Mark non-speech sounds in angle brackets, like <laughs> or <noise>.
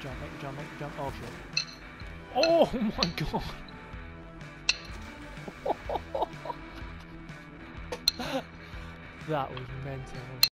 jump, make the jump, make the jump. Oh shit. Oh <laughs> my god. <laughs> that was mental.